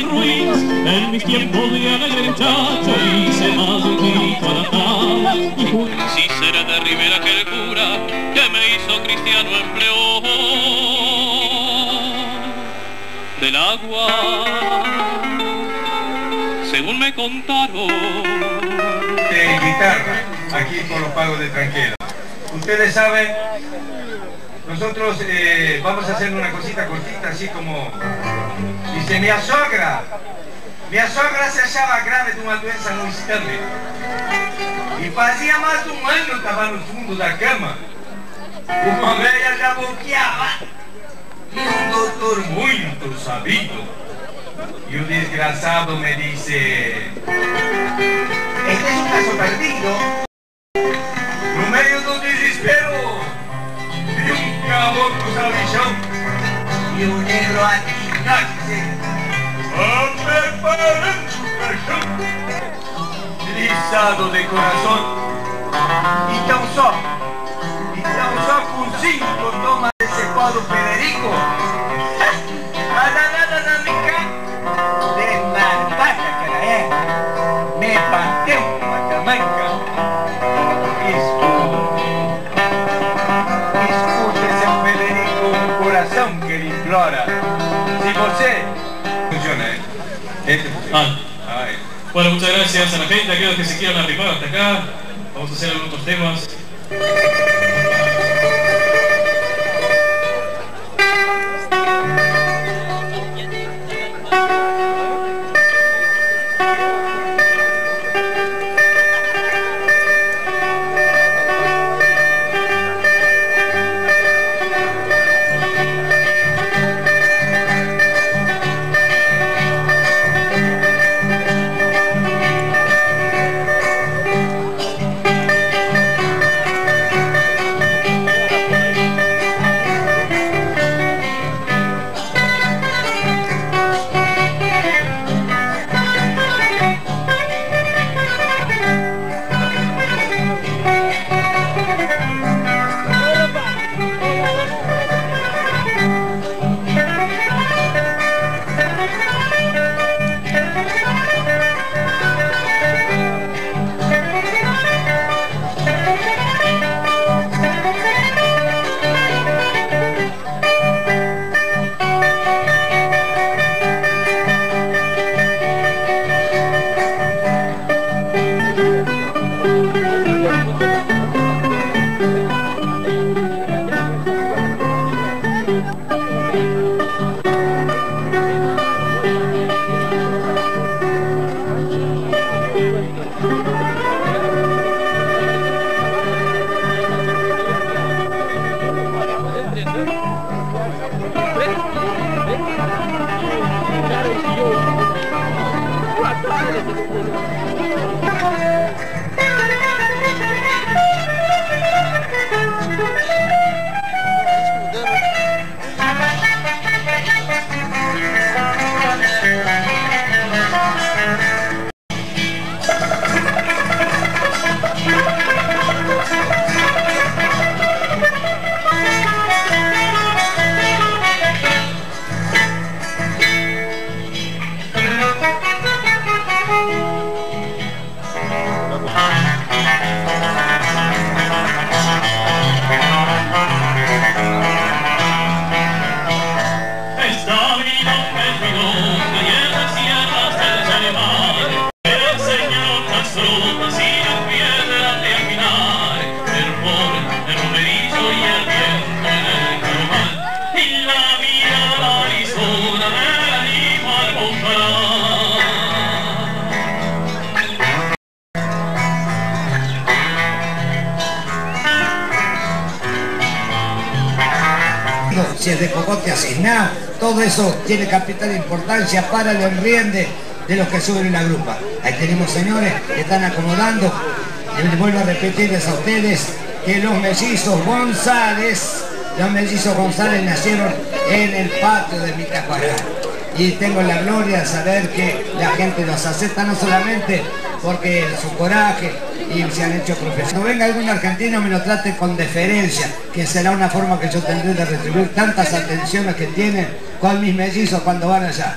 en mis tiempos de alegre muchacho, hice más de un grito a la tabla y fui Si será de Rivera que el cura que me hizo cristiano empleó del agua, según me contaron. de guitarra, aquí por los pagos de tranquera. Ustedes saben, nosotros eh, vamos a hacer una cosita cortita, así como... Dice, mi sogra, mi sogra se hallaba grave de una doença no instante. Y fazia más de un año estaba no fundo da cama. Uma velha já boqueava. E um doutor muito sabido. Y un desgraciado me dice... Este es un caso perdido. De corazón. Y tan só. Y tan só con cinco tomas de ese cuadro Federico. A la nada na mica. De la es. Me panteo uma tamanca. Escuta. Escuta seu Federico, um coração que ele implora. Si você... Funciona, ¿eh? Este funciona. Bueno, muchas gracias a la gente, a aquellos que se quieran arrimar hasta acá. Vamos a hacer algunos otros temas. Esta si es de Cocote Asesná, todo eso tiene capital importancia para el enriende de los que suben en la grupa. Ahí tenemos señores que están acomodando. Les vuelvo a repetirles a ustedes que los mellizos González, los mellizos González nacieron en el patio de Mitacuará. Y tengo la gloria de saber que la gente los acepta no solamente porque su coraje y se han hecho profesionales. Cuando venga algún argentino me lo trate con deferencia, que será una forma que yo tendré de retribuir tantas atenciones que tienen con mis mellizos cuando van allá.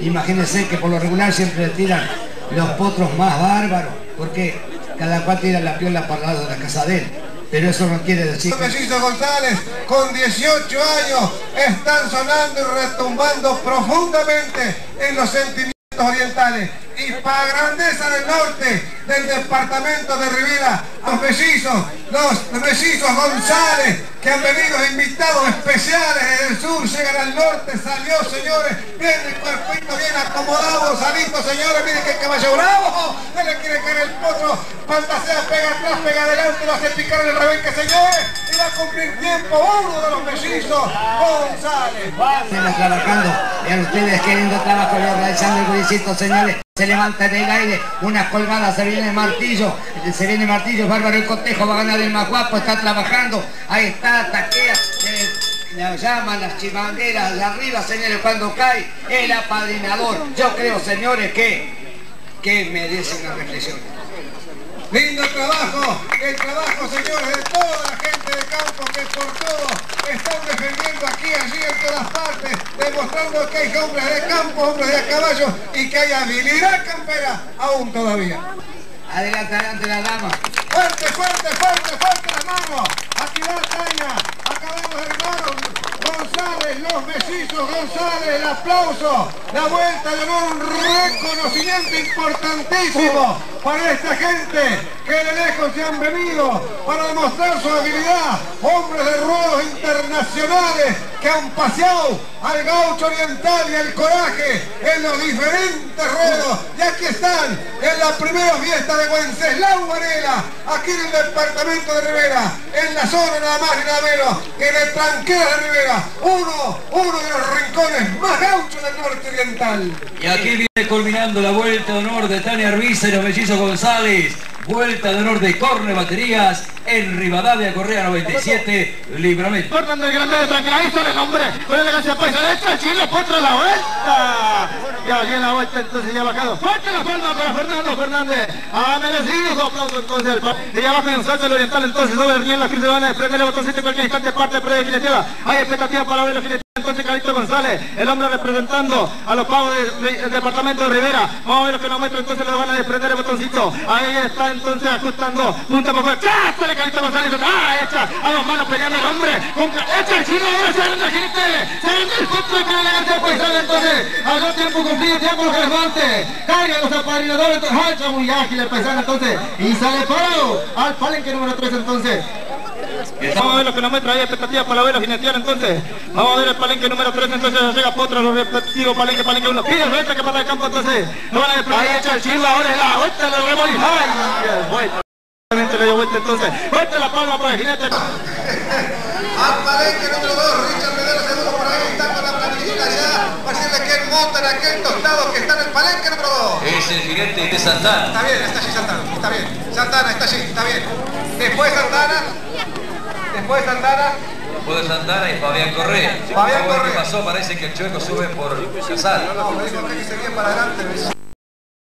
Imagínense que por lo regular siempre tiran los potros más bárbaros, porque cada cual tira la piola para lado de la casa de él. Pero eso no quiere decir... Los mellizos González, con 18 años, están sonando y retumbando profundamente en los sentimientos orientales y para grandeza del norte del departamento de Rivera, los mellizos, los mellizos González, que han venido invitados especiales desde el sur, llegan al norte, salió señores, bien el cuerpito bien acomodado, salito señores, miren que caballo bravo, no le quiere caer el potro, fantasea, pega atrás, pega adelante, lo hace picar en el rebenque señores, y va a cumplir tiempo uno de los mellizos González. Están trabajando, vean ustedes qué lindo trabajo realizando el bollicito, señores. Se levanta en el aire, una colgada, se viene el martillo, se viene martillo, Bárbaro el Cotejo va a ganar el más guapo, está trabajando, ahí está, taquea, eh, la llaman las chimangueras de arriba, señores, cuando cae el apadrinador. Yo creo, señores, que, que merece una reflexión. Lindo trabajo, el trabajo, señores, de toda la gente de campo que por todo están defendiendo aquí, allí, en todas partes, demostrando que hay hombres de campo, hombres de caballo y que hay habilidad campera aún todavía. Adelante, adelante la dama. Fuerte, fuerte, fuerte, fuerte las manos. Aquí va Taña, acabamos hermanos. González, los mellizos González, el aplauso, la vuelta de un reconocimiento importantísimo para esta gente que de lejos se han venido para demostrar su habilidad, hombres de ruedos internacionales que han paseado al gaucho oriental y el coraje en los diferentes ruedos y aquí están en la primera fiesta de Wenceslao Varela, aquí en el departamento de Rivera, en la zona nada más y nada menos que de Tranquera de Rivera, uno, uno de los rincones más gauchos del norte oriental. Y aquí viene culminando la vuelta de honor de Tania Arbiza y los mellizos González. Vuelta de honor de Corne Baterías en Rivadavia Correa 97, Libramento. Cortan del grande de ahí sale el hombre, con elegancia paisa derecha, Chile contra la vuelta. Ya viene la vuelta, entonces ya ha bajado. Fuerte la palma para Fernando Fernández. Ha merecido su aplauso entonces. el Y ya baja en salsa el oriental, entonces sobre bien la cruz de van a desprender el botoncito en cualquier instante, parte predefinitiva. Hay expectativa para ver la. Entonces Calixto González, el hombre representando a los pavos del de, del departamento de Rivera. Vamos a ver lo que nos muestra, entonces le van a desprender el botoncito. Ahí está entonces ajustando, punta por fuera. Sale Calixto González, ¡ah! Echa a dos manos peleando el hombre. Con, echa el chino, ahora se vende gente. Se el punto de que la elegancia paisana entonces. Al tiempo cumplido, tiempo lo que levante. Carga los apadrinadores, entonces muy ágil el paisano entonces. Y sale parado al palenque número 3 entonces. Vamos a ver lo que nos muestra ahí, expectativa para ver la jinetear entonces. Vamos a ver el palenque número 3, entonces ya llega Potra, los respectivos palenque, palenque 1. Pide vuelta que para el campo entonces. No van a desprender. Ahí echa el chilo, ahora es la vuelta, le remolí. ¡Ay! Vuelta. Le dio vuelta entonces. Vuelta la palma para el jinete. Al palenque número 2, Richard Medero segundo por ahí, está con la planillita ya, para decirle que él monta en aquel tostado que está en el palenque número 2. Es el jinete de Santana. Está bien, está allí Santana, está bien. Santana está allí, está bien. Después Santana, después Santana, Después de Santana y Fabián Correa. Fabián Correa. ¿Qué pasó? Parece que el chueco sube por Casal. como dijo que se bien para adelante.